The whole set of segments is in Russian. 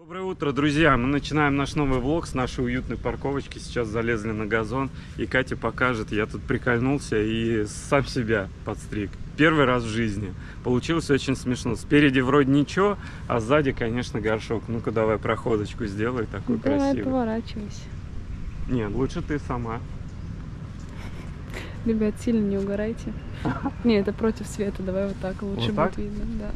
Доброе утро, друзья! Мы начинаем наш новый влог с нашей уютной парковочки. Сейчас залезли на газон, и Катя покажет. Я тут прикольнулся и сам себя подстриг. Первый раз в жизни. Получилось очень смешно. Спереди вроде ничего, а сзади, конечно, горшок. Ну-ка, давай проходочку сделай, такой Давай, красивый. поворачивайся. Нет, лучше ты сама. Ребят, сильно не угорайте. Не, это против света, давай вот так, лучше Вот так? будет видно, да.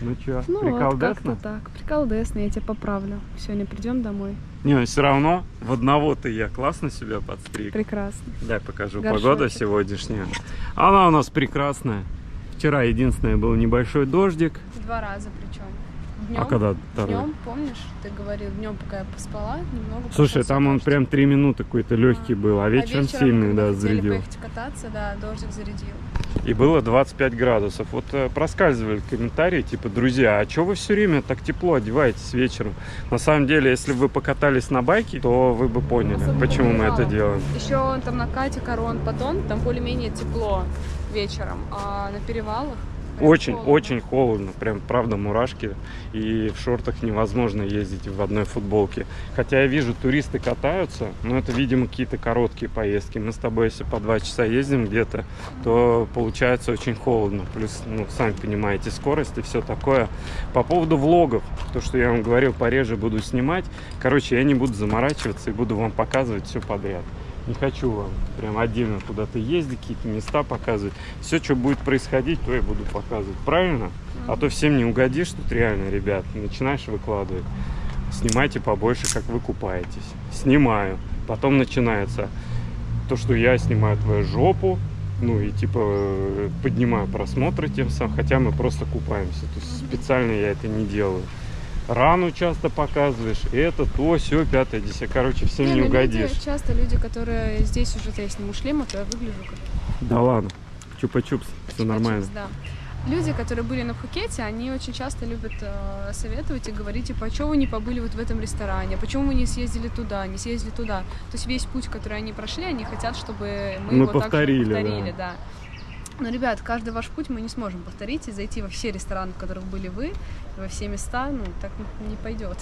Ну чё, Ну вот, приколдесно? как-то так. Приколдесно, я тебя поправлю. Сегодня придем домой. Не, все равно в одного-то я классно себя подстриг. Прекрасно. Дай покажу Горшочек. погода сегодняшняя. Она у нас прекрасная. Вчера единственное был небольшой дождик. Два раза причем. А когда второй? Днем, помнишь, ты говорил, днем, пока я поспала, немного Слушай, там он дождь. прям три минуты какой-то легкий был, а вечером, сильный, когда да, хотели зарядил. поехать кататься, да, дождик зарядил. И было 25 градусов. Вот э, проскальзывали комментарии, типа, друзья, а что вы все время так тепло одеваетесь вечером? На самом деле, если бы вы покатались на байке, то вы бы поняли, Особенно почему мы это делаем. Еще там на Кате, Корон, Потон, там более-менее тепло вечером, а на перевалах Очень, холодно. очень холодно, прям правда мурашки, и в шортах невозможно ездить в одной футболке. Хотя я вижу, туристы катаются, но это, видимо, какие-то короткие поездки. Мы с тобой, если по два часа ездим где-то, то получается очень холодно. Плюс, ну, сами понимаете, скорость и все такое. По поводу влогов, то, что я вам говорил, пореже буду снимать. Короче, я не буду заморачиваться и буду вам показывать все подряд. Не хочу вам прям отдельно куда-то ездить, какие-то места показывать. Все, что будет происходить, то я буду показывать. Правильно? А то всем не угодишь тут реально, ребят. Начинаешь выкладывать. Снимайте побольше, как вы купаетесь. Снимаю. Потом начинается то, что я снимаю твою жопу. Ну и типа э, поднимаю просмотры тем самым, хотя мы просто купаемся. То есть специально я это не делаю. Рану часто показываешь, это, то, все, пятое, десятое. Короче, всем не, ну, люди- угодишь. часто люди, которые здесь уже я сниму шлем, а то я выгляжу как Да ладно. Чупа-чупс, все нормально. Чупа-чупс, да. Люди, которые были на Пхукете, они очень часто любят э, советовать и говорить, типа, а чего вы не побыли вот в этом ресторане, почему вы не съездили туда, не съездили туда. То есть весь путь, который они прошли, они хотят, чтобы мы, Мы его повторили, также повторили, да. Но, ребят, каждый ваш путь мы не сможем повторить и зайти во все рестораны, в которых были вы, во все места, ну, так не пойдет.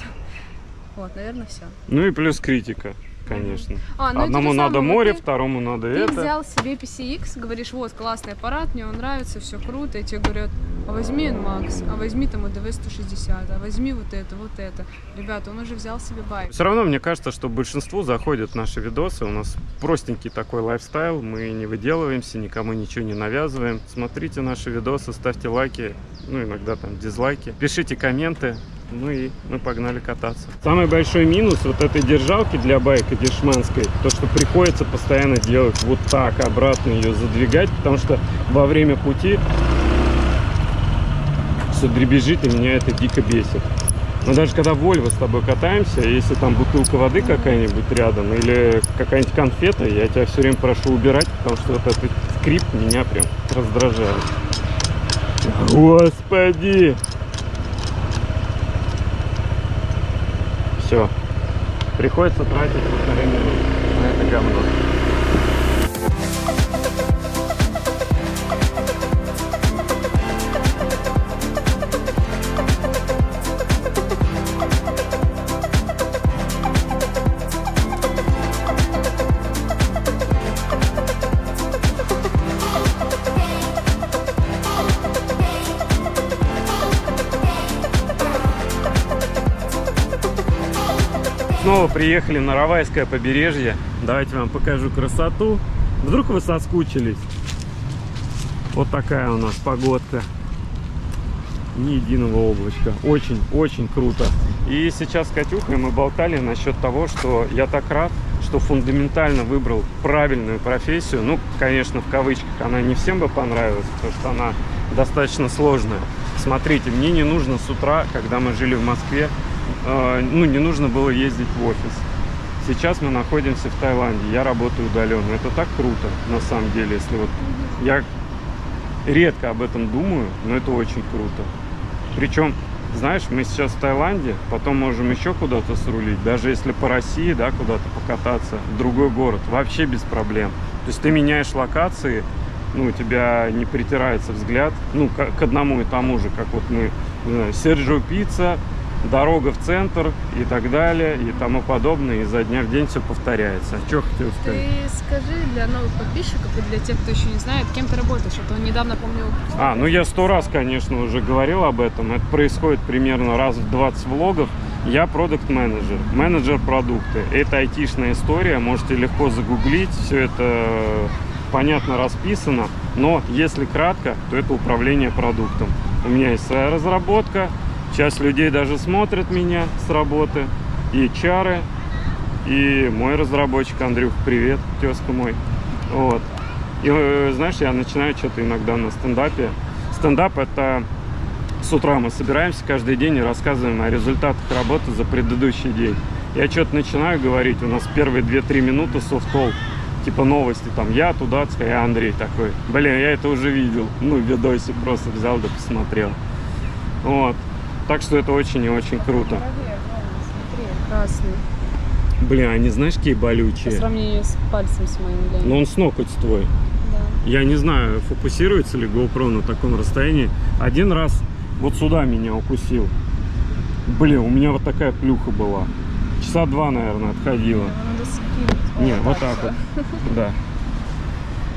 Вот, наверное, все. Ну и плюс критика, конечно. А, ну Одному надо самое, море, ты- второму надо Ты это. взял себе PCX, говоришь, вот, классный аппарат, мне он нравится, все круто, и тебе говорят, а возьми NMAX, а возьми там EDV 160, а возьми вот это, вот это. Ребята, он уже взял себе байк. Все равно мне кажется, что большинству заходят наши видосы. У нас простенький такой лайфстайл. Мы не выделываемся, никому ничего не навязываем. Смотрите наши видосы, ставьте лайки, ну иногда там дизлайки. Пишите комменты. Ну и мы погнали кататься. Самый большой минус вот этой держалки для байка дешманской, то что приходится постоянно делать вот так, обратно ее задвигать, потому что во время пути все дребезжит, и меня это дико бесит. Но даже когда Вольво с тобой катаемся, если там бутылка воды какая-нибудь рядом или какая-нибудь конфета, я тебя все время прошу убирать, потому что вот этот скрип меня прям раздражает. Господи! Все. Приходится тратить минуты на это говно. Приехали на Равайское побережье. Давайте вам покажу красоту. Вдруг вы соскучились. Вот такая у нас погодка. Ни единого облачка. Очень-очень круто. И сейчас с Катюхой мы болтали насчет того, что я так рад, что фундаментально выбрал правильную профессию. Ну, конечно, в кавычках она не всем бы понравилась, потому что она достаточно сложная. Смотрите, мне не нужно с утра, когда мы жили в Москве, ну, не нужно было ездить в офис. Сейчас мы находимся в Таиланде, я работаю удаленно. Это так круто, на самом деле, если вот я редко об этом думаю, но это очень круто. Причем, знаешь, мы сейчас в Таиланде, потом можем еще куда-то срулить, даже если по России, да, куда-то покататься, в другой город, вообще без проблем. То есть ты меняешь локации, ну, у тебя не притирается взгляд, ну, к, к одному и тому же, как вот мы, не знаю, Серджио Пицца, дорога в центр и так далее и тому подобное. И за дня в день все повторяется. Что хотел сказать? Ты скажи для новых подписчиков и для тех, кто еще не знает, кем ты работаешь. А то недавно, помню, А, ну я сто раз, конечно, уже говорил об этом. Это происходит примерно раз в 20 влогов. Я продукт менеджер менеджер продукты. Это айтишная история, можете легко загуглить, все это понятно расписано, но если кратко, то это управление продуктом. У меня есть своя разработка, часть людей даже смотрят меня с работы, и чары, и мой разработчик Андрюх, привет, тезка мой. Вот. И э, знаешь, я начинаю что-то иногда на стендапе. Стендап это с утра мы собираемся каждый день и рассказываем о результатах работы за предыдущий день. Я что-то начинаю говорить, у нас первые 2-3 минуты софтол, типа новости, там я туда, я Андрей такой. Блин, я это уже видел, ну, в видосе просто взял да посмотрел. Вот. Так что это очень и очень круто. Красный. Блин, они знаешь, какие По болючие? сравнению с пальцем с моим, глянь. Но он с ноготь твой. Да. Я не знаю, фокусируется ли GoPro на таком расстоянии. Один раз вот сюда меня укусил. Блин, у меня вот такая плюха была. Часа два, наверное, отходила. Надо скинуть. Не, вот так вот. Да.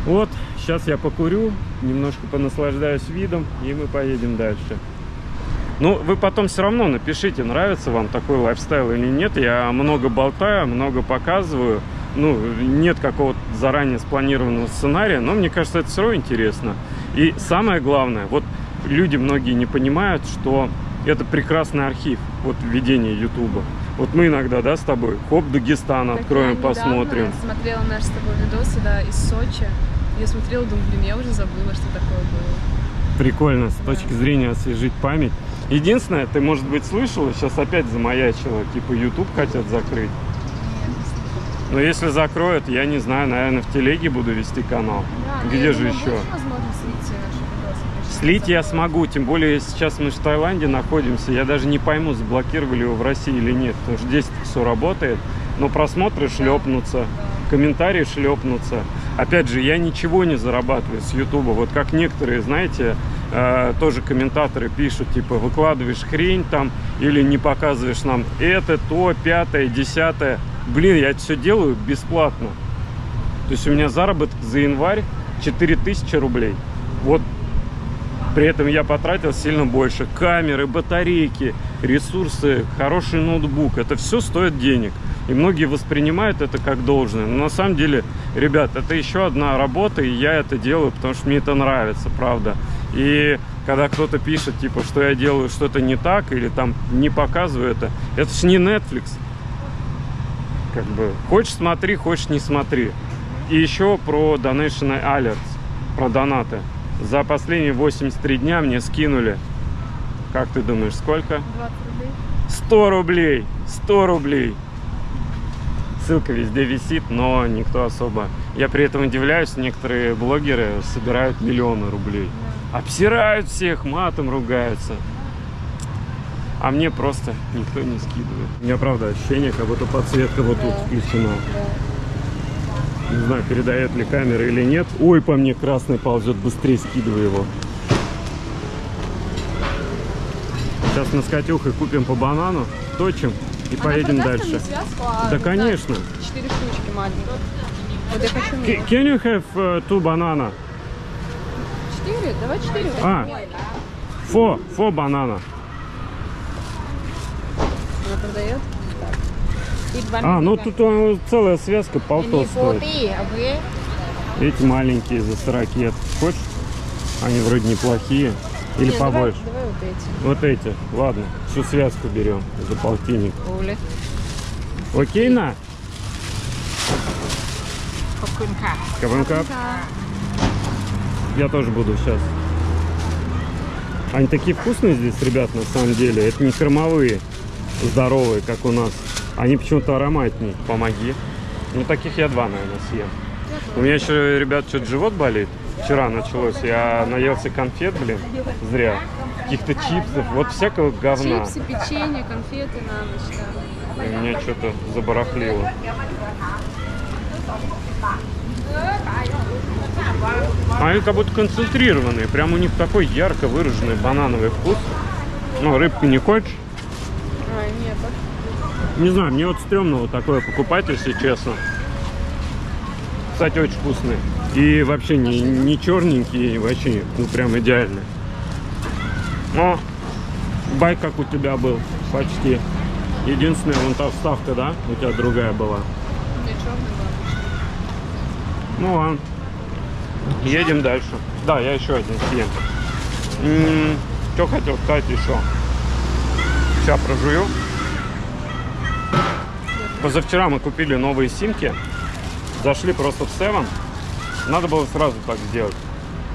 Вот, сейчас я покурю, немножко понаслаждаюсь видом, и мы поедем дальше. Ну, вы потом все равно напишите, нравится вам такой лайфстайл или нет. Я много болтаю, много показываю. Ну, нет какого-то заранее спланированного сценария, но мне кажется, это все равно интересно. И самое главное, вот люди многие не понимают, что это прекрасный архив, вот ведение Ютуба. Вот мы иногда, да, с тобой, хоп, Дагестан Так откроем, я посмотрим. смотрела наш с тобой видосы, да, из Сочи. Я смотрела, думаю, блин, я уже забыла, что такое было. Прикольно, с Да. точки зрения освежить память. Единственное, ты, может быть, слышала, сейчас опять замаячила, типа YouTube хотят закрыть. Но если закроют, я не знаю, наверное, в телеге буду вести канал. Да, Где же думаю, еще? возможность слить я смогу, тем более сейчас мы в Таиланде находимся. Я даже не пойму, заблокировали его в России или нет, потому что здесь все работает. Но просмотры шлепнутся, комментарии шлепнутся. Опять же, я ничего не зарабатываю с Ютуба. Вот как некоторые, знаете, тоже комментаторы пишут, типа, выкладываешь хрень там или не показываешь нам это, то, пятое, десятое. Блин, я это все делаю бесплатно. То есть у меня заработок за январь 4000 рублей. Вот при этом я потратил сильно больше. Камеры, батарейки, ресурсы, хороший ноутбук. Это все стоит денег. И многие воспринимают это как должное. Но на самом деле, ребят, это еще одна работа, и я это делаю, потому что мне это нравится, правда. И когда кто-то пишет, типа, что я делаю что-то не так, или там не показываю это, это же не Netflix. Как бы, хочешь смотри, хочешь не смотри. И еще про Donation Alerts, про донаты. За последние 83 дня мне скинули, как ты думаешь, сколько? 20 рублей. 100 рублей! 100 рублей! Ссылка везде висит, но никто особо... Я при этом удивляюсь, некоторые блогеры собирают миллионы рублей. Обсирают всех, матом ругаются. А мне просто никто не скидывает. У меня, правда, ощущение, как будто подсветка вот тут включена. Не знаю, передает ли камера или нет. Ой, по мне красный ползет, быстрее скидывай его. Сейчас мы с Катюхой купим по банану, точим и Она поедем продаст дальше. связку, а Да, вот конечно. Четыре штучки маленькие. Вот я хочу. Can you have uh, two banana? Четыре? Давай четыре. А. Four, four banana. Она продает? А, ну тут uh, целая связка полтос стоит. окей? Эти маленькие за 40 Хочешь? Они вроде неплохие. Или Не, давай- побольше. Давай вот эти. Вот эти. Ладно, всю связку берем за полтинник. Оля. Окей, на? ขอ Я тоже буду сейчас. Они такие вкусные здесь, ребят, на самом деле. Это не кормовые, здоровые, как у нас. Они почему-то ароматнее. Помоги. Ну, таких я два, наверное, съем. У меня еще, ребят, что-то живот болит. Вчера началось. Я наелся конфет, блин, зря. Каких-то чипсов, вот всякого говна. Чипсы, печенье, конфеты на ночь. да. И меня что-то забарахлило. А они как будто концентрированные. Прям у них такой ярко выраженный банановый вкус. Ну, рыбку не хочешь? А, нет, Не знаю, мне вот стрёмно вот такое покупать, если честно. Кстати, очень вкусный. И вообще не, не черненький, вообще, ну прям идеальный. О, бай как у тебя был, почти. Единственная вон та вставка, да? У тебя другая была. у меня черный был. Ну ладно. Едем дальше. Да, я еще один съем. что хотел сказать еще? Сейчас прожую. Позавчера мы купили новые симки. Зашли просто в Seven. Надо было сразу так сделать.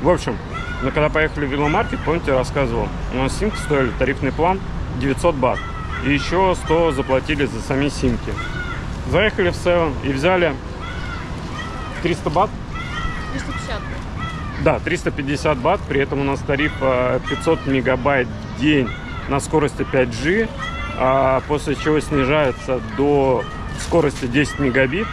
В общем, мы когда поехали в веломаркет, помните, я рассказывал, у нас симки стоили, тарифный план 900 бат. И еще 100 заплатили за сами симки. Заехали в Seven и взяли 300 бат 350. да, 350 бат, при этом у нас тариф э, 500 мегабайт в день на скорости 5G, а после чего снижается до скорости 10 мегабит,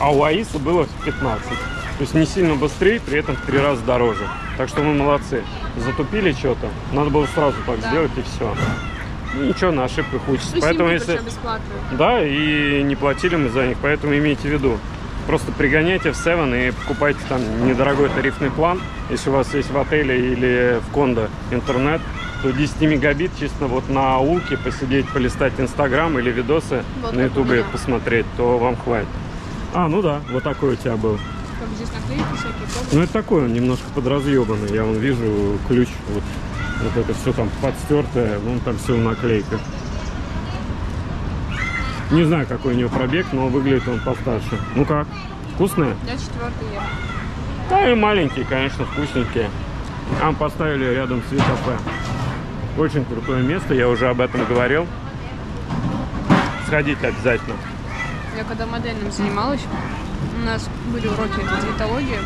а у АИСа было 15. То есть не сильно быстрее, при этом в три раза дороже. Так что мы молодцы. Затупили что-то, надо было сразу так Да. сделать и все. Ну, ничего, на ошибках учится. Ну, Поэтому если... Да, и не платили мы за них, поэтому имейте в виду. Просто пригоняйте в Seven и покупайте там недорогой тарифный план. Если у вас есть в отеле или в кондо интернет, то 10 мегабит чисто вот на аулке посидеть, полистать Инстаграм или видосы Вот на Ютубе посмотреть, то вам хватит. А, ну да, вот такой у тебя был. Как здесь наклейки всякие, коды. Ну это такой, он немножко подразъебанный. Я вон вижу ключ, вот, вот это все там подстертое, вон там все в наклейках. Не знаю, какой у него пробег, но выглядит он постарше. Ну как? Вкусная? Я четвертый ем. Да и маленькие, конечно, вкусненькие. Там поставили рядом с Витафе. Очень крутое место, я уже об этом говорил. Сходите обязательно. Я когда модельным занималась, у нас были уроки диетологии.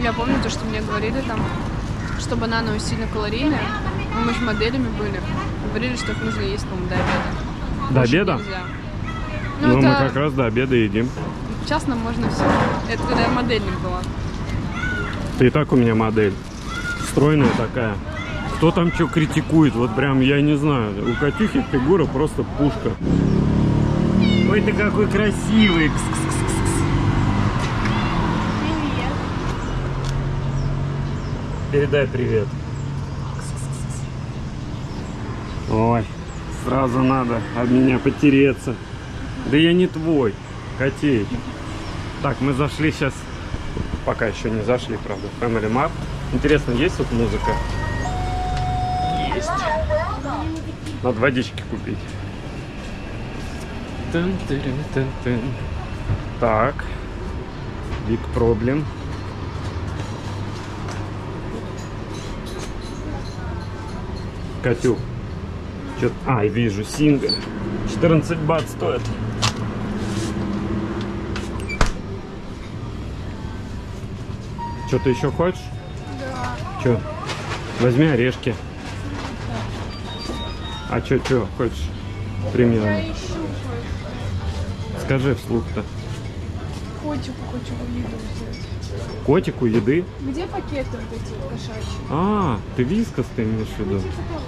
Я помню то, что мне говорили там, что бананы сильно калорийные. Мы же моделями были. Говорили, что их нужно есть, по-моему, до обеда. До Кушать обеда? нельзя. Ну, Ну, мы это как раз до обеда едим. сейчас нам можно все. Это когда я модельник была. Ты и так у меня модель. Стройная такая. Кто там что критикует? Вот прям я не знаю. У Катюхи фигура просто пушка. Ой, ты какой красивый. Кс-кс-кс-кс. Передай привет. Кс-кс-кс-кс. Ой, сразу надо об меня потереться. Да я не твой, Котей. Так, мы зашли сейчас Пока еще не зашли, правда, Family Mart. Интересно, есть тут музыка? Есть. Надо водички купить. Так. Big problem. Катю. Чё... А, вижу, синга. 14 бат стоит. Что ты еще хочешь? Да. Че? Возьми орешки. А что, что хочешь? Примерно. ищу Скажи вслух-то. котику хочу еду взять. Котику еды? Где пакеты вот эти кошачьи? А, ты вискас ты имеешь в виду? Типа того.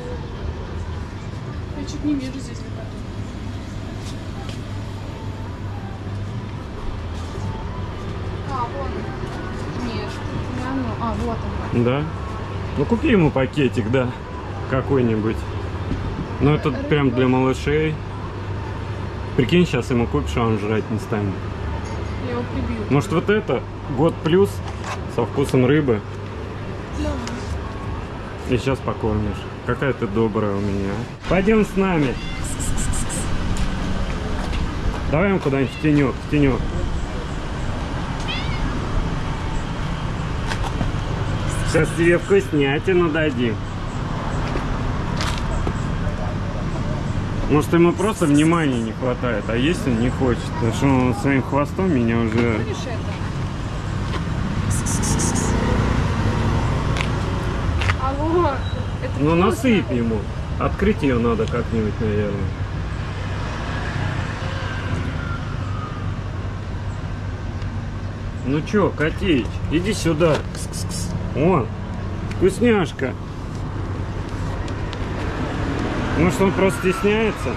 Я чуть не вижу здесь вот он. Да? Ну купи ему пакетик, да. Какой-нибудь. Ну это прям для малышей. Прикинь, сейчас ему купишь, а он жрать не станет. Я его прибью. Может вот это год плюс со вкусом рыбы. И сейчас покормишь. Какая ты добрая у меня. Пойдем с нами. Давай ему куда-нибудь в тенек, в тенек. Сейчас тебе вкуснятину дадим. Может ему просто внимания не хватает, а он не хочет. Потому что он своим хвостом меня уже... Алло. Это Ну вкусно. насыпь ему. Открыть ее надо как-нибудь, наверное. Ну чё, Котеич, иди сюда. Кс-кс-кс. О, вкусняшка. Может, он просто стесняется?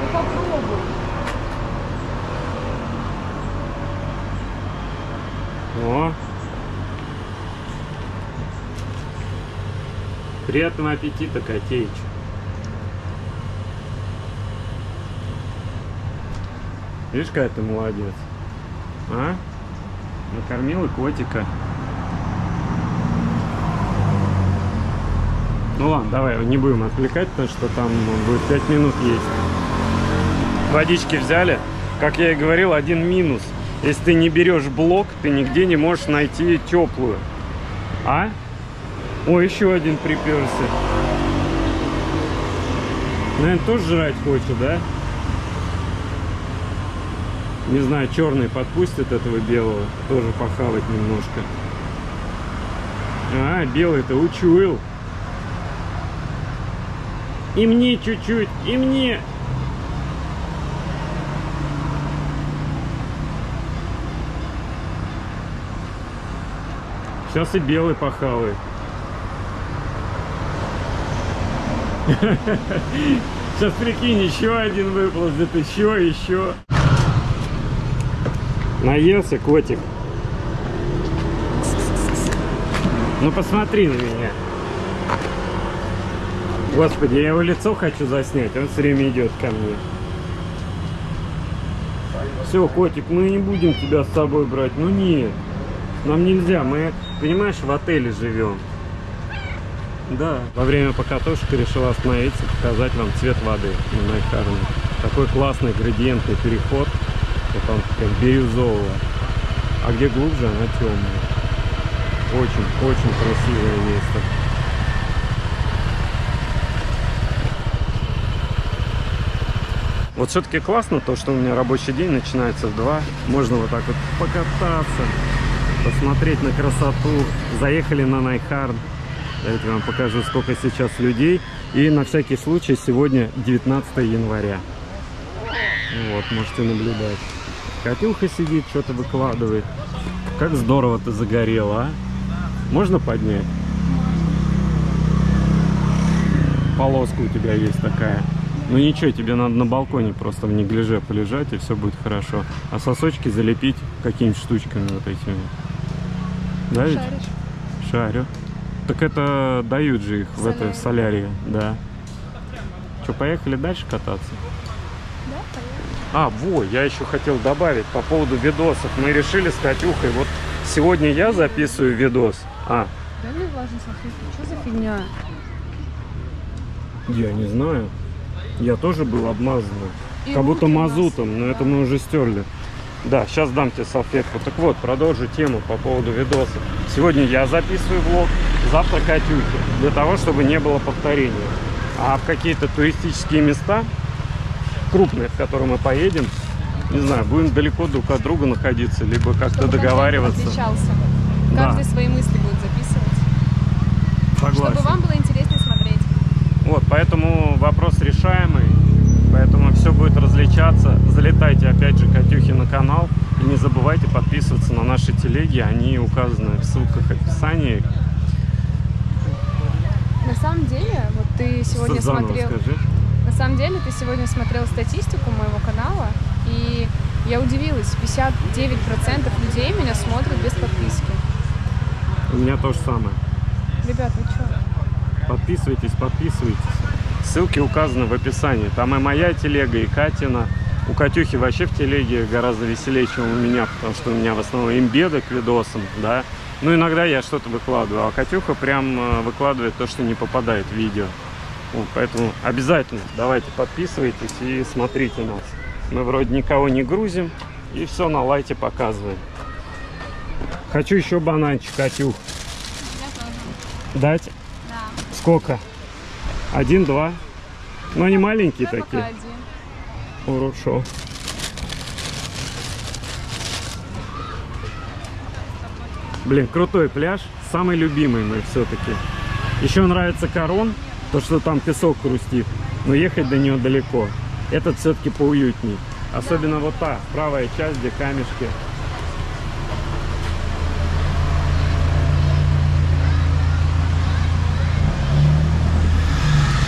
Ну попробуй. О. Приятного аппетита, котеич. Видишь, какая ты молодец. А? Накормила котика. Ну ладно, давай не будем отвлекать, потому что там он будет 5 минут есть. Водички взяли. Как я и говорил, один минус. Если ты не берешь блок, ты нигде не можешь найти теплую. А? О, еще один приперся. Наверное, тоже жрать хочет, да? Не знаю, черный подпустит этого белого. Тоже похавать немножко. А, белый-то учуял. И мне чуть-чуть, и мне. Сейчас и белый похавает. Сейчас прикинь, еще один выползет, еще, еще. Наелся котик. Ну посмотри на меня. Господи, я его лицо хочу заснять, он все время идет ко мне. Все, котик, мы не будем тебя с собой брать. Ну нет, нам нельзя. Мы, понимаешь, в отеле живем. Да. Во время покатушки решил остановиться, показать вам цвет воды на Найхарне. Такой классный градиентный переход. Вот он прям бирюзового. А где глубже, она темная. Очень, очень красивое место. Вот все-таки классно то, что у меня рабочий день начинается в 2. Можно вот так вот покататься, посмотреть на красоту. Заехали на Найхарн. Давайте вам покажу, сколько сейчас людей. И на всякий случай сегодня 19 января. Вот, можете наблюдать. Катюха сидит, что-то выкладывает. Как здорово ты загорела, а? Можно поднять? Полоска у тебя есть такая. Ну ничего, тебе надо на балконе просто в неглиже полежать, и все будет хорошо. А сосочки залепить какими-нибудь штучками вот этими. Да ведь? Шаришь? Шарю. Так это дают же их в этой Солярии. солярии, да. Что, поехали дальше кататься? Да, поехали. А, во, я еще хотел добавить по поводу видосов. Мы решили с Катюхой, вот сегодня я записываю видос. А, мне влажный салфетку. Что за фигня? я не знаю. Я тоже был обмазан. И Как будто мазутом, но да. это мы уже стерли. Да, сейчас дам тебе салфетку. Так вот, продолжу тему по поводу видосов. Сегодня я записываю влог, завтра Катюхи, для того, чтобы не было повторения. А в какие-то туристические места, крупные, в которые мы поедем, не знаю, будем далеко друг от друга находиться, либо как-то договариваться. отличался. Да. Каждый свои мысли будет записывать. Согласен. Чтобы вам было интереснее смотреть. Вот, поэтому вопрос решаемый. Поэтому все будет различаться. Залетайте опять же Катюхи на канал. И не забывайте подписываться на наши телеги. Они указаны в ссылках в описании. На самом деле, вот ты сегодня Заново смотрел... скажи. На самом деле, ты сегодня смотрел статистику моего канала, и я удивилась, 59% людей меня смотрят без подписки. У меня то же самое. Ребят, вы что? Подписывайтесь, подписывайтесь. Ссылки указаны в описании. Там и моя телега, и Катина. У Катюхи вообще в телеге гораздо веселее, чем у меня, потому что у меня в основном имбеды к видосам, да. Ну, иногда я что-то выкладываю, а Катюха прям э, выкладывает то, что не попадает в видео. Вот, поэтому обязательно давайте подписывайтесь и смотрите нас. Мы вроде никого не грузим и все на лайте показываем. Хочу еще бананчик, Катюх. Дать? Да. Сколько? Один, два. Ну, они маленькие Я такие. Хорошо. Блин, крутой пляж. Самый любимый мой все-таки. Еще нравится Корон, то, что там песок хрустит. Но ехать до нее далеко. Этот все-таки поуютней. Особенно вот та, правая часть, где камешки.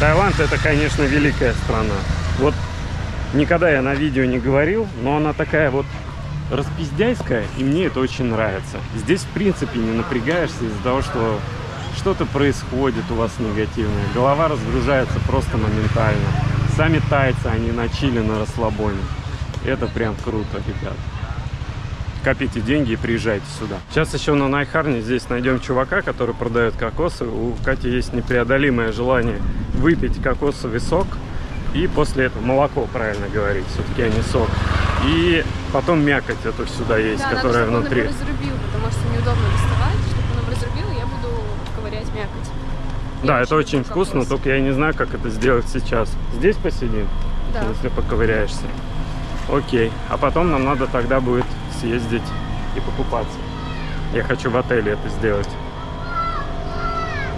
Таиланд это, конечно, великая страна. Вот никогда я на видео не говорил, но она такая вот распиздяйская, и мне это очень нравится. Здесь, в принципе, не напрягаешься из-за того, что что-то происходит у вас негативное. Голова разгружается просто моментально. Сами тайцы, они на чили, на расслабоне. Это прям круто, ребят. Копите деньги и приезжайте сюда. Сейчас еще на Найхарне здесь найдем чувака, который продает кокосы. У Кати есть непреодолимое желание выпить кокосовый сок. И после этого молоко, правильно говорить, все-таки, а не сок. И потом мякоть эту сюда есть, Да, которая надо, внутри. разрубил, потому что неудобно доставать. Чтобы он его разрубил, я буду ковырять мякоть. Да, это очень вкусно, кокос. только я не знаю, как это сделать сейчас. Здесь посидим, Да. если поковыряешься. Окей. А потом нам надо тогда будет съездить и покупаться. Я хочу в отеле это сделать.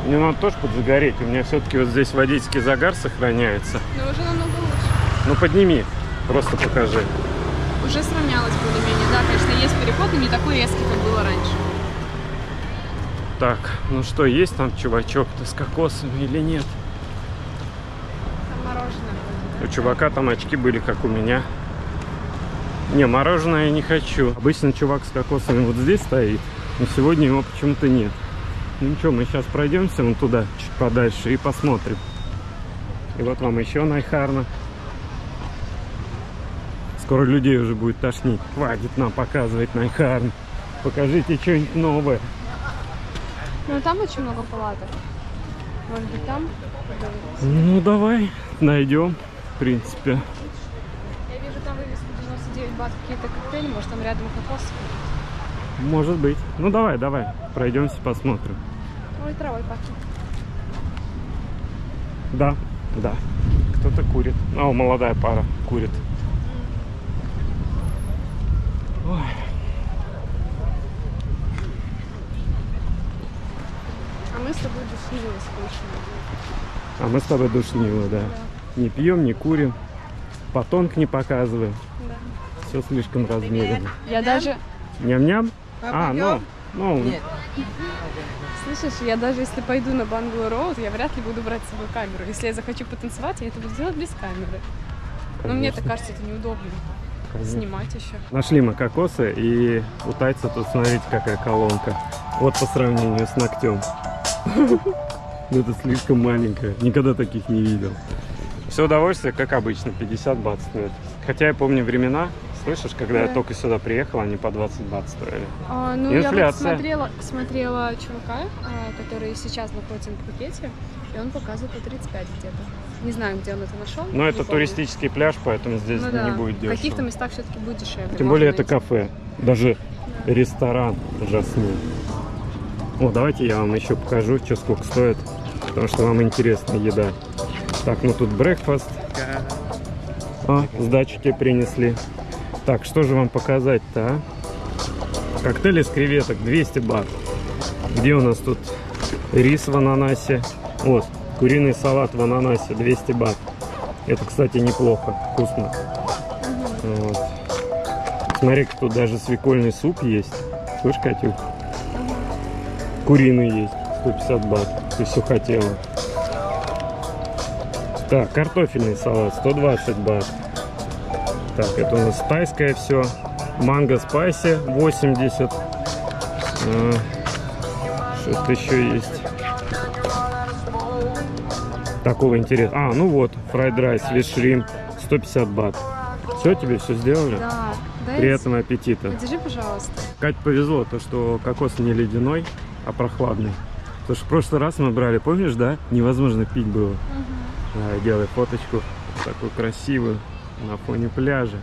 Мне надо тоже подзагореть. У меня все-таки вот здесь водительский загар сохраняется. Но уже намного лучше. Ну подними, просто покажи. Уже сравнялось более-менее. Да, конечно, есть переход, но не такой резкий, как было раньше. Так, ну что, есть там чувачок-то с кокосами или нет? Там мороженое. У чувака там очки были, как у меня. Не, мороженое я не хочу. Обычно чувак с кокосами вот здесь стоит, но сегодня его почему-то нет. Ну ничего, мы сейчас пройдемся вон туда, чуть подальше, и посмотрим. И вот вам еще Найхарна. Скоро людей уже будет тошнить. Хватит нам показывать Найхарн. Покажите что-нибудь новое. Ну, там очень много палаток. Может быть, там? Ну давай, найдем, в принципе. Я вижу там вывеску 99 бат какие-то коктейли, может там рядом кокос. Может быть. Ну давай, давай, пройдемся, посмотрим. Ой, травой пахнет. Да, да. Кто-то курит. О, молодая пара курит. Ой. Мы с тобой душнилы скучно. А мы с тобой душнило, да. Не пьем, не курим. Потонк не показываем. Да. Все слишком размеренно. Я даже, Ням-ням? А, ну, ну, слышишь, я даже если пойду на Бангла Роуд, я вряд ли буду брать с собой камеру. Если я захочу потанцевать, я это буду делать без камеры. Но мне так конечно, кажется, это неудобно конечно. снимать еще. Нашли мы кокосы, и у тайца тут, смотрите, какая колонка. Вот по сравнению с ногтем. Ну, Это слишком маленькая. Никогда таких не видел. Все удовольствие, как обычно, 50 бат стоит. Хотя я помню времена, слышишь, когда я Да. только сюда приехал, они по 20 бат стоили. А, ну, я вот Инфляция. смотрела, смотрела чувака, а, который сейчас находится на Пхукете, и он показывает по 35 где-то. Не знаю, где он это нашел. Но не это помню. туристический пляж, поэтому здесь Ну да, не будет в дешево. каких-то местах все-таки будет дешевле. Тем более это найти. кафе, даже ресторан Жасмин. О, давайте я вам еще покажу, что сколько стоит, потому что вам интересна еда. Так, ну тут брекфаст. А, тебе принесли. Так, что же вам показать-то, а? Коктейль из креветок 200 бат. Где у нас тут рис в ананасе? Вот, куриный салат в ананасе 200 бат. Это, кстати, неплохо, вкусно. Вот. Смотри, тут даже свекольный суп есть. Слышь, Катюх? Куриный есть, 150 бат. Ты все хотела. Так, картофельный салат, 120 бат. Так, это у нас тайское все. Манго spicy, 80. А, Что-то еще есть. Такого интересного. А, ну вот, fried rice with shrimp, 150 бат. Все, тебе все сделали? Да, Приятного аппетита. Держи, пожалуйста. Кать повезло, то что кокос не ледяной, а прохладный. Потому что в прошлый раз мы брали, помнишь, да? Невозможно пить было. А, делай фоточку такую красивую на фоне пляжа.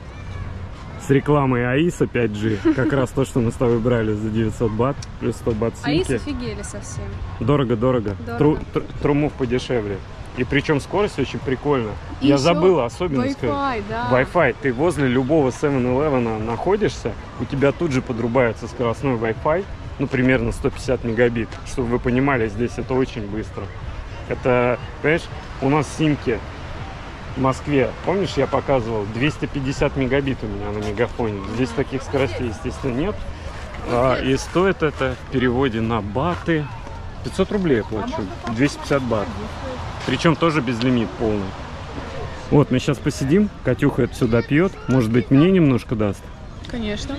С рекламой АИСа 5G. Как раз то, что мы с тобой брали за 900 бат, плюс 100 бат симки. офигели совсем. Дорого-дорого. Дорого. Тру- тр- трумов подешевле. И причем скорость очень прикольно. И Я ещё забыл особенность. Wi-Fi, да. Wi-Fi. Ты возле любого 7-Eleven находишься, у тебя тут же подрубается скоростной Wi-Fi, ну, примерно 150 мегабит. Чтобы вы понимали, здесь это очень быстро. Это, понимаешь, у нас симки в Москве, помнишь, я показывал, 250 мегабит у меня на мегафоне. Здесь таких скоростей, естественно, нет. А, и стоит это в переводе на баты 500 рублей я плачу. 250 бат. Причем тоже безлимит полный. Вот, мы сейчас посидим. Катюха это сюда пьет. Может быть, мне немножко даст. Конечно.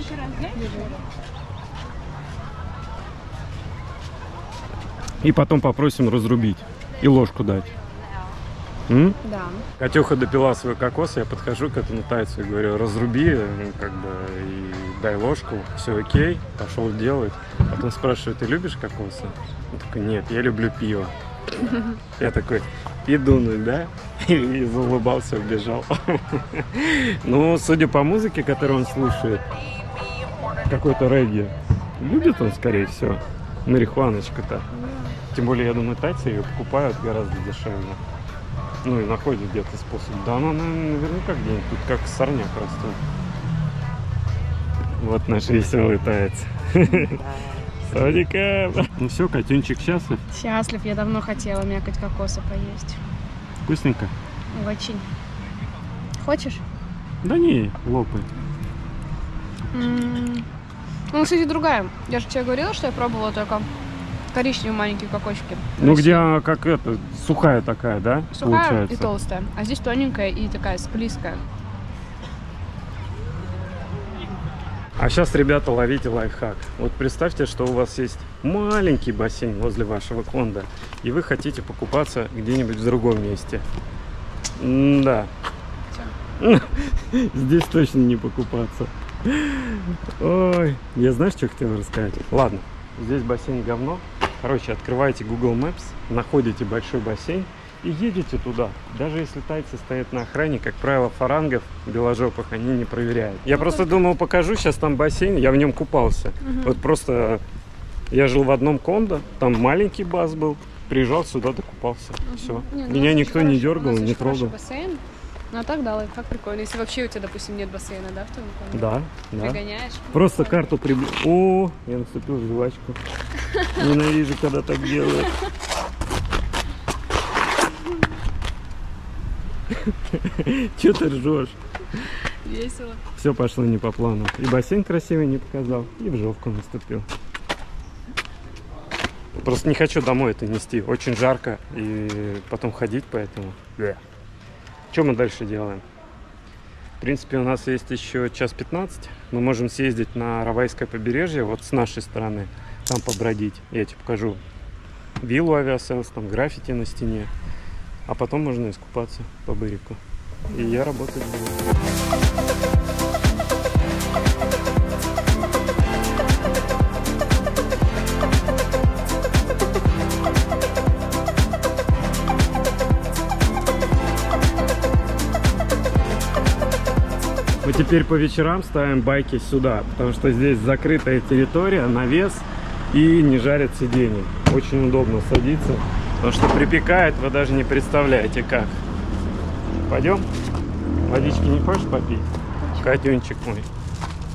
И потом попросим разрубить. И ложку дать. М? Да. Катюха допила свой кокос, я подхожу к этому тайцу и говорю, разруби, ну, как бы, и дай ложку, все окей, пошел делать. Потом спрашиваю, ты любишь кокосы? Он такой, нет, я люблю пиво. Я такой, иду, ну, да? И заулыбался, убежал. Ну, судя по музыке, которую он слушает, какой-то регги, любит он, скорее всего, марихуаночка-то. Тем более, я думаю, тайцы ее покупают гораздо дешевле. Ну и находят где-то способ. Да она, наверное, наверняка где-нибудь тут как сорняк растет. Вот наш веселый таец. Садика. Ну все, котенчик счастлив. Счастлив, я давно хотела мякоть кокоса поесть. Вкусненько? Очень. Хочешь? Да не, лопай. М, Ну, кстати, другая. Я же тебе говорила, что я пробовала только коричневые маленькие кокосики. Ну где как это, сухая такая, да? Сухая получается? и толстая. А здесь тоненькая и такая сплиская. А сейчас, ребята, ловите лайфхак. Вот представьте, что у вас есть маленький бассейн возле вашего конда, и вы хотите покупаться где-нибудь в другом месте. Да. Здесь точно не покупаться. Ой, я знаешь, что хотел рассказать? Ладно, здесь бассейн говно. Короче, открываете Google Maps, находите большой бассейн и едете туда. Даже если тайцы стоят на охране, как правило, фарангов беложопых они не проверяют. Я просто думал, покажу сейчас там бассейн, я в нем купался. Вот просто я жил в одном кондо, там маленький бас был, приезжал сюда, докупался. Все. Не, ну, Меня никто не дергал, не трогал. бассейн. Ну а так да, как прикольно. Если вообще у тебя, допустим, нет бассейна, да, в твоем комнате? Да, да. Пригоняешь. Просто карту приб... О, я наступил в жвачку. Ненавижу, когда так делают. Че ты ржешь? Весело. Все пошло не по плану. И бассейн красивый не показал, и в жовку наступил. Просто не хочу домой это нести. Очень жарко и потом ходить, поэтому. Что мы дальше делаем? В принципе, у нас есть еще час 15. Мы можем съездить на Равайское побережье, вот с нашей стороны, там побродить. Я тебе покажу виллу Aviasales, там граффити на стене. А потом можно искупаться по берегу. И я работать Мы теперь по вечерам ставим байки сюда, потому что здесь закрытая территория, навес и не жарят сиденье. Очень удобно садиться, потому что припекает, вы даже не представляете как. Пойдем? Водички не хочешь попить? Котенчик мой.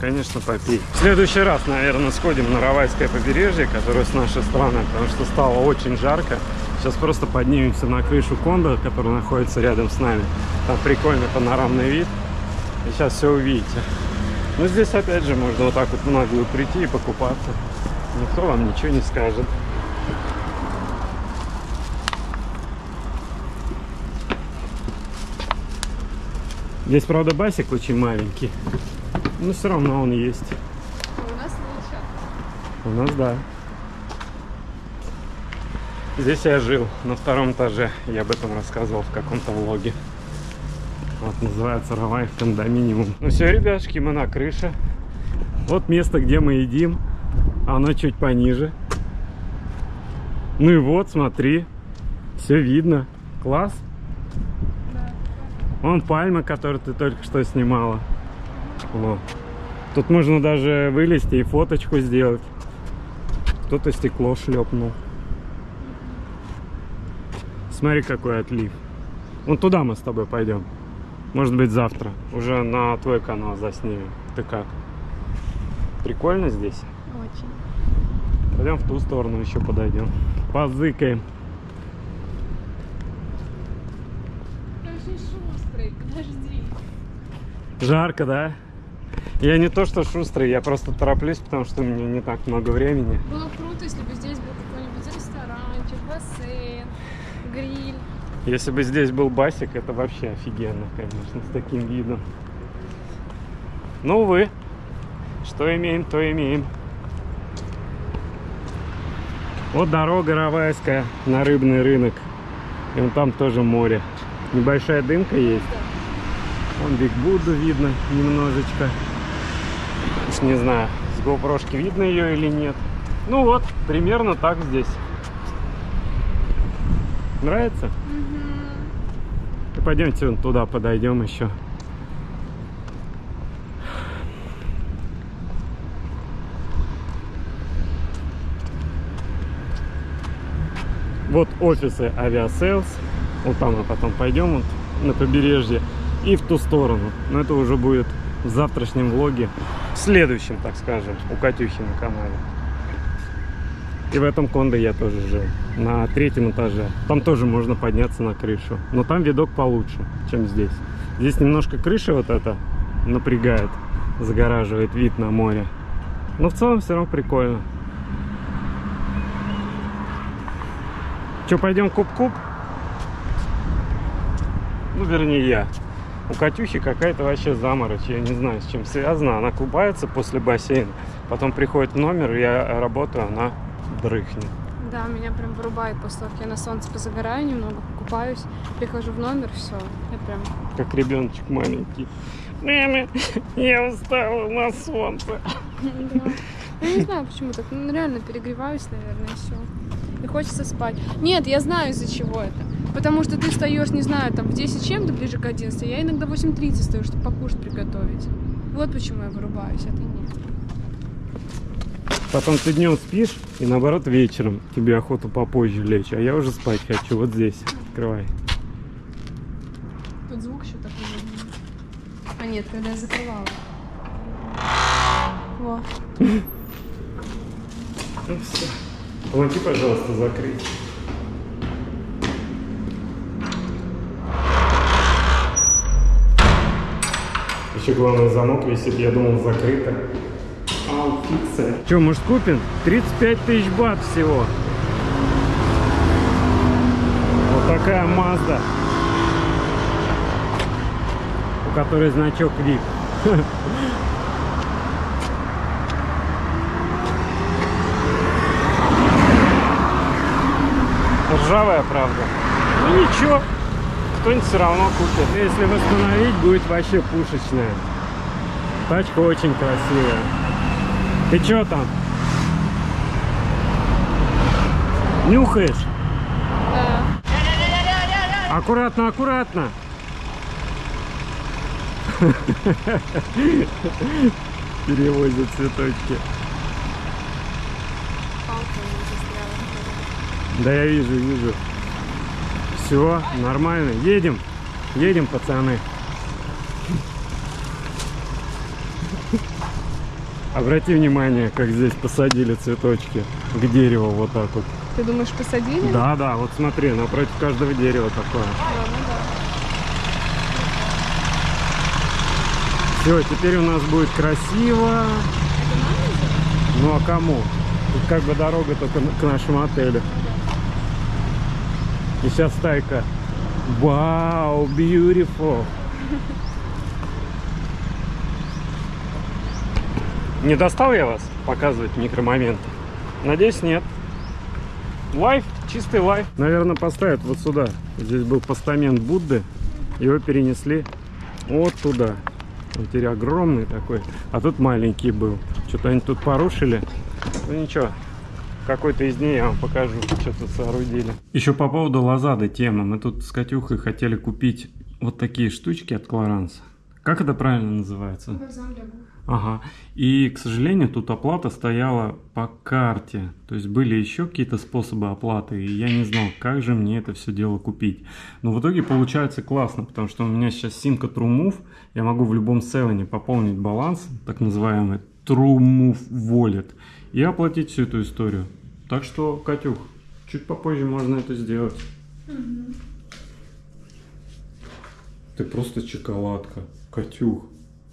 Конечно, попей. В следующий раз, наверное, сходим на Равайское побережье, которое с нашей стороны, потому что стало очень жарко. Сейчас просто поднимемся на крышу конда, который находится рядом с нами. Там прикольный панорамный вид. И сейчас все увидите. Ну, здесь опять же можно вот так вот наглую прийти и покупаться. Никто вам ничего не скажет. Здесь, правда, басик очень маленький. Но все равно он есть. У нас лучше. У нас, да. Здесь я жил на втором этаже. Я об этом рассказывал в каком-то влоге. Вот называется Равай кондоминиум. Ну все, ребятушки, мы на крыше. Вот место, где мы едим. Оно чуть пониже. Ну и вот, смотри. Все видно. Класс. Вон пальма, которую ты только что снимала. Во. Тут можно даже вылезти и фоточку сделать. Кто-то стекло шлепнул. Смотри, какой отлив. Вон туда мы с тобой пойдем. Может быть, завтра. Уже на твой канал заснимем. Ты как? Прикольно здесь? Очень. Пойдем в ту сторону еще подойдем. Позыкаем. Шустрый, подожди. Жарко, да? Я не то что шустрый, я просто тороплюсь, потому что у меня не так много времени. Было круто, если бы здесь был какой-нибудь ресторан Гриль. Если бы здесь был басик, это вообще офигенно, конечно, с таким видом. Ну, увы, что имеем, то имеем. Вот дорога Равайская на рыбный рынок. И вон там тоже море. Небольшая дымка есть. Вон Биг Будду видно немножечко. Уж не знаю, с GoPro видно ее или нет. Ну вот, примерно так здесь. Нравится? И пойдемте вон туда подойдем еще. Вот офисы Aviasales. Вот там мы потом пойдем вот на побережье. И в ту сторону. Но это уже будет в завтрашнем влоге. В следующем, так скажем, у Катюхи на канале. И в этом кондо я тоже жил. На третьем этаже. Там тоже можно подняться на крышу. Но там видок получше, чем здесь. Здесь немножко крыша вот эта напрягает. Загораживает вид на море. Но в целом все равно прикольно. Че, пойдем куб-куб? Ну, вернее, я. У Катюхи какая-то вообще заморочь. Я не знаю, с чем связано. Она купается после бассейна. Потом приходит в номер, я работаю, она дрыхнет. Да, меня прям вырубает после того, как я на солнце позагораю немного, купаюсь, прихожу в номер, все, я прям... Как ребеночек маленький. Мама, я устала на солнце. Да. Я не знаю, почему так. Ну, реально перегреваюсь, наверное, и все. И хочется спать. Нет, я знаю, из-за чего это. Потому что ты встаешь, не знаю, там в 10 чем-то, ближе к 11, я иногда в 8.30 стою, чтобы покушать приготовить. Вот почему я вырубаюсь, а ты нет. Потом ты днем спишь, и наоборот вечером тебе охота попозже лечь. А я уже спать хочу. Вот здесь. Открывай. Тут звук еще такой. А нет, когда я закрывала. Во. Ну все. Помоги, пожалуйста, закрыть. Еще главный замок висит, я думал закрыто. Фикция. Че, может купим? 35 тысяч бат всего. Вот такая Мазда. У которой значок VIP. Ржавая, правда. Ну ничего, кто-нибудь все равно купит. Если восстановить, будет вообще пушечная. Тачка очень красивая. Ты что там? Нюхаешь? Да. Аккуратно, аккуратно. Перевозят цветочки. Да я вижу, вижу. Все, нормально. Едем. Едем, пацаны. Обрати внимание, как здесь посадили цветочки к дереву вот так вот. Ты думаешь, посадили? Да, да, вот смотри, напротив каждого дерева такое. Да, ну да. Все, теперь у нас будет красиво. Ну а кому? Тут как бы дорога только к нашему отелю. И сейчас стайка. Вау, beautiful. Не достал я вас показывать микромоменты? Надеюсь, нет. Life, чистый life. Наверное, поставят вот сюда. Здесь был постамент Будды. Его перенесли вот туда. Он теперь огромный такой. А тут маленький был. Что-то они тут порушили. Ну ничего. Какой-то из дней я вам покажу, что тут соорудили. Еще по поводу Лазады темы. Мы тут с Катюхой хотели купить вот такие штучки от Клоранса. Как это правильно называется? Бальзам для губ. Ага. И, к сожалению, тут оплата стояла по карте. То есть были еще какие-то способы оплаты, и я не знал, как же мне это все дело купить. Но в итоге получается классно, потому что у меня сейчас симка TrueMove. Я могу в любом селоне пополнить баланс, так называемый TrueMove Wallet, и оплатить всю эту историю. Так что, Катюх, чуть попозже можно это сделать. Ты просто шоколадка. Катюх,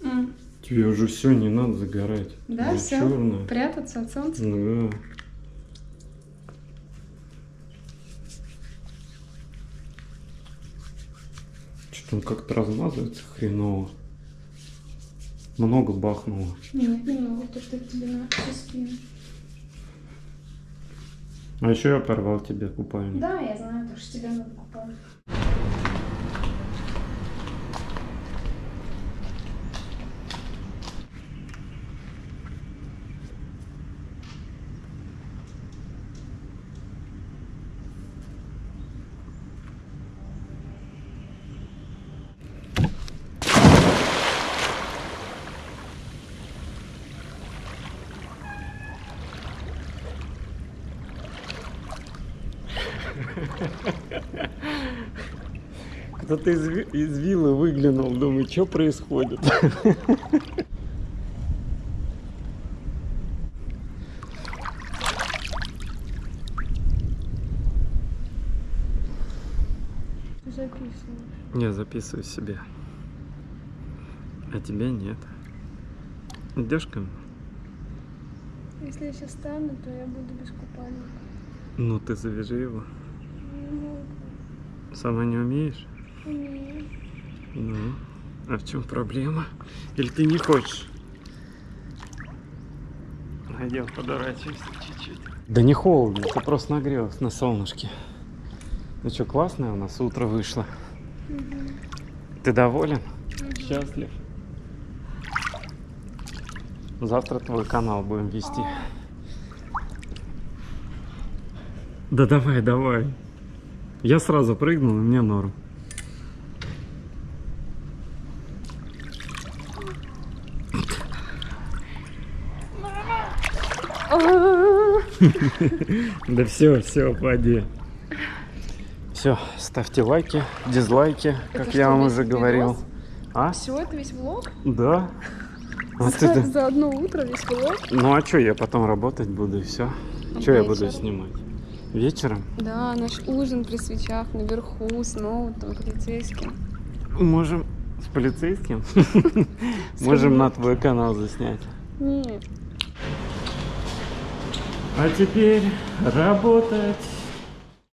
М. Тебе уже все, не надо загорать. Да, все. черное, Прятаться от солнца. Да. Что-то он как-то размазывается хреново. Много бахнуло. Нет, немного, то, что тебе на спину. А еще я порвал тебе купальник. Да, я знаю, то, что тебе надо купальник. Кто-то из, из виллы выглянул, думаю, что происходит? Записываю. Я записываю себе. А тебя нет. Идешь ко мне? Если я сейчас стану, то я буду без купальника. Ну ты завяжи его. Не могу. Сама не умеешь? Ну, а в чем проблема? Или ты не хочешь? Надел, подорачивайся чуть-чуть. Да не холодно, ты просто нагрелась на солнышке. Ну что, классное у нас утро вышло. Ты доволен? Счастлив? Завтра твой канал будем вести. Да давай, давай. Я сразу прыгнул, и мне норм. Да все, все, поди. Все, ставьте лайки, дизлайки, как я вам уже говорил. А? Все, это весь влог? Да. Вот за, это. за одно утро весь влог? Ну а что, я потом работать буду и все. Что я буду снимать? Вечером? Да, наш ужин при свечах наверху с ноутом полицейским. Можем с полицейским? Можем на твой канал заснять. Нет. А теперь работать.